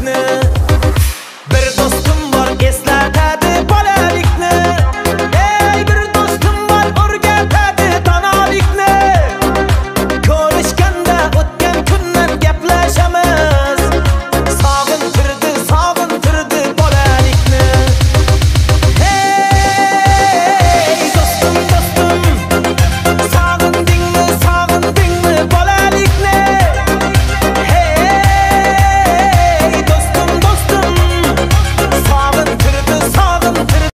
partner